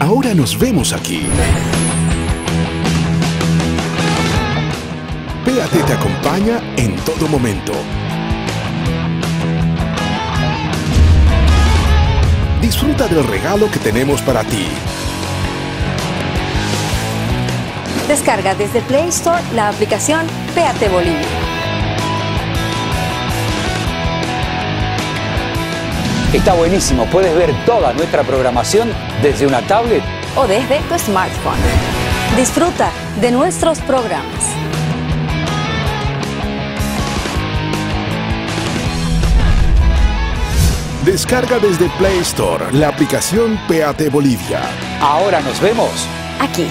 Ahora nos vemos aquí. Péate te acompaña en todo momento. Disfruta del regalo que tenemos para ti. Descarga desde Play Store la aplicación Péate Bolivia. Está buenísimo, puedes ver toda nuestra programación desde una tablet o desde tu smartphone. Disfruta de nuestros programas. Descarga desde Play Store la aplicación Péate Bolivia. Ahora nos vemos aquí